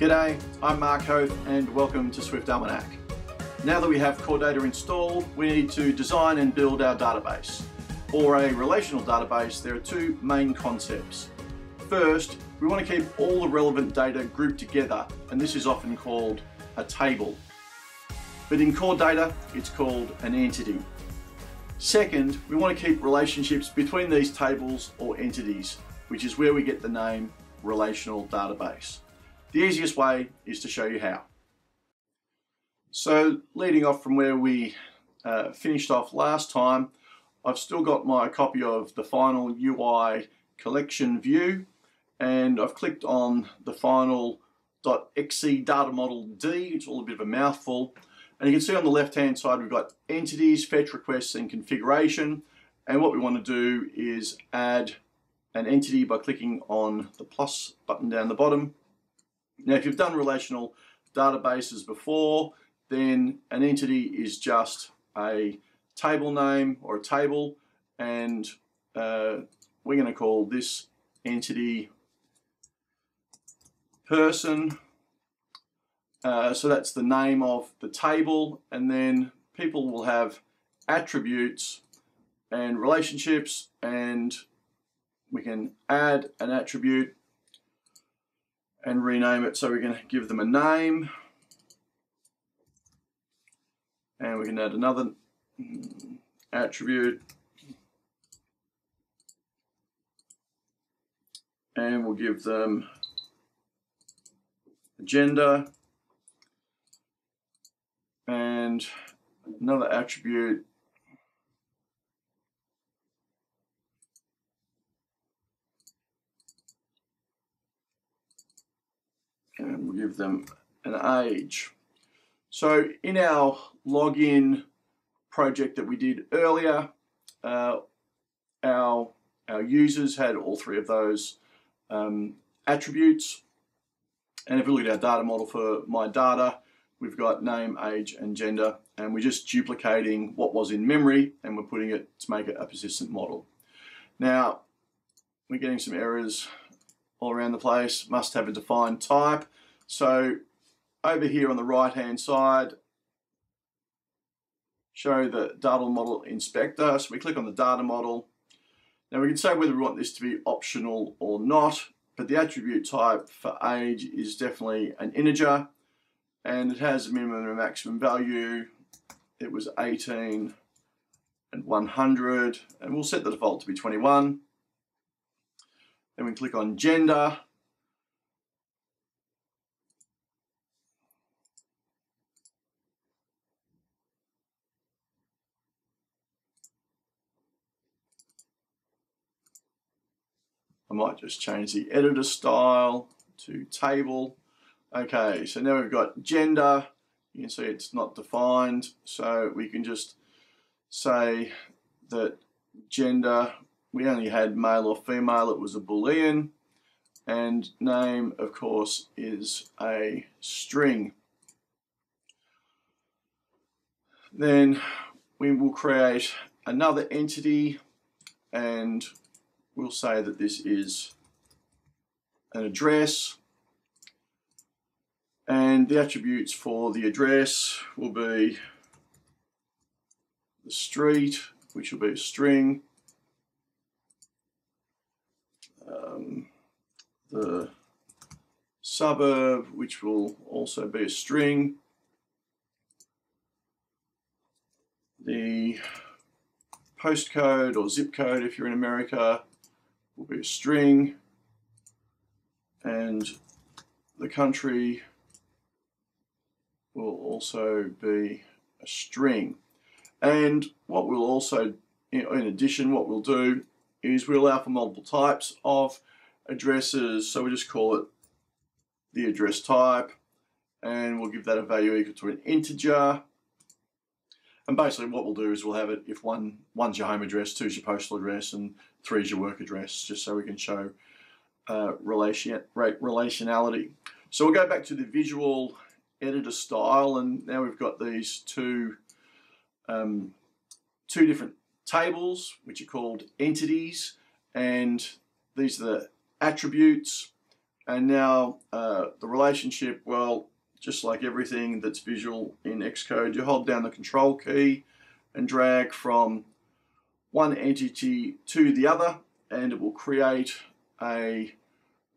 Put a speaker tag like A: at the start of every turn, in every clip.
A: G'day, I'm Mark Hoth and welcome to Swift Almanac. Now that we have Core Data installed, we need to design and build our database. For a relational database, there are two main concepts. First, we want to keep all the relevant data grouped together, and this is often called a table. But in core data, it's called an entity. Second, we want to keep relationships between these tables or entities, which is where we get the name relational database. The easiest way is to show you how. So leading off from where we uh, finished off last time, I've still got my copy of the final UI collection view and I've clicked on the final .xc data model D, it's all a bit of a mouthful. And you can see on the left hand side we've got entities, fetch requests and configuration. And what we want to do is add an entity by clicking on the plus button down the bottom now, if you've done relational databases before, then an entity is just a table name or a table, and uh, we're going to call this entity person. Uh, so that's the name of the table, and then people will have attributes and relationships, and we can add an attribute and rename it. So we're going to give them a name. And we can add another attribute. And we'll give them gender and another attribute and we'll give them an age. So in our login project that we did earlier, uh, our, our users had all three of those um, attributes. And if we look at our data model for my data, we've got name, age, and gender, and we're just duplicating what was in memory and we're putting it to make it a persistent model. Now, we're getting some errors all around the place, must have a defined type. So over here on the right hand side, show the data model inspector. So we click on the data model. Now we can say whether we want this to be optional or not, but the attribute type for age is definitely an integer and it has a minimum and maximum value. It was 18 and 100 and we'll set the default to be 21. Then we click on gender. I might just change the editor style to table. Okay, so now we've got gender. You can see it's not defined, so we can just say that gender we only had male or female, it was a boolean. And name, of course, is a string. Then we will create another entity and we'll say that this is an address and the attributes for the address will be the street which will be a string um, the suburb, which will also be a string, the postcode or zip code if you're in America will be a string, and the country will also be a string. And what we'll also, in addition, what we'll do is we allow for multiple types of addresses. So we just call it the address type and we'll give that a value equal to an integer. And basically what we'll do is we'll have it if one one's your home address, two's your postal address, and three's your work address, just so we can show uh, relation, relationality. So we'll go back to the visual editor style, and now we've got these two um, two different tables, which are called entities, and these are the attributes. And now uh, the relationship, well, just like everything that's visual in Xcode, you hold down the control key and drag from one entity to the other and it will create a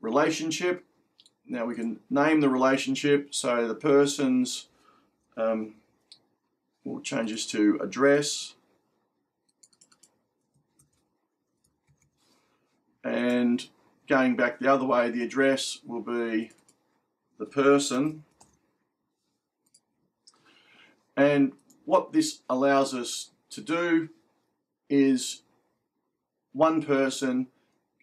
A: relationship. Now we can name the relationship so the person's um, we'll change this to address and going back the other way the address will be the person and what this allows us to do is one person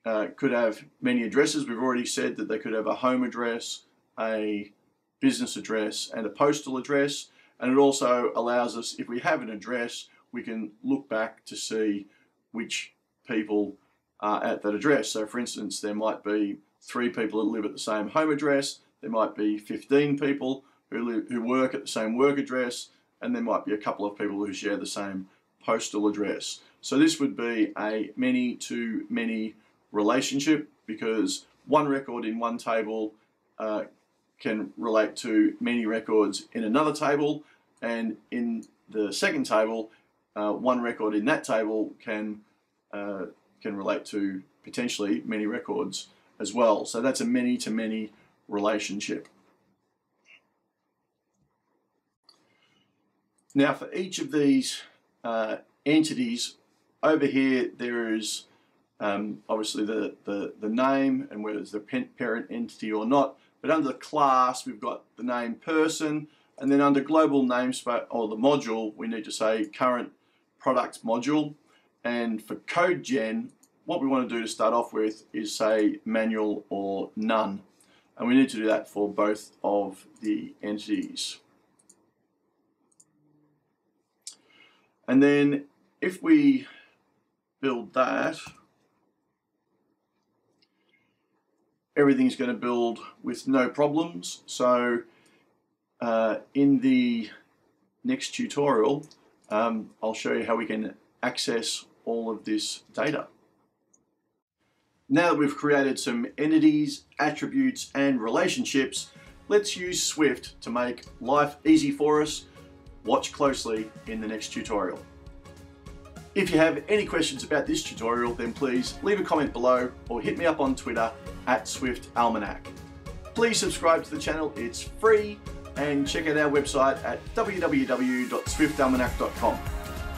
A: uh, could have many addresses. We've already said that they could have a home address, a business address, and a postal address. And it also allows us, if we have an address, we can look back to see which people are at that address. So, for instance, there might be three people who live at the same home address, there might be 15 people who, live, who work at the same work address, and there might be a couple of people who share the same postal address. So this would be a many to many relationship because one record in one table uh, can relate to many records in another table and in the second table uh, one record in that table can uh, can relate to potentially many records as well. So that's a many to many relationship. Now for each of these uh, entities over here there is um, obviously the, the, the name and whether it's the parent entity or not. But under the class, we've got the name person, and then under global namespace or the module, we need to say current product module. And for code gen, what we want to do to start off with is say manual or none. And we need to do that for both of the entities. And then if we build that, everything's going to build with no problems. So uh, in the next tutorial, um, I'll show you how we can access all of this data. Now that we've created some entities, attributes, and relationships, let's use Swift to make life easy for us. Watch closely in the next tutorial. If you have any questions about this tutorial, then please leave a comment below or hit me up on Twitter at Swift Almanac. Please subscribe to the channel, it's free, and check out our website at www.swiftalmanac.com.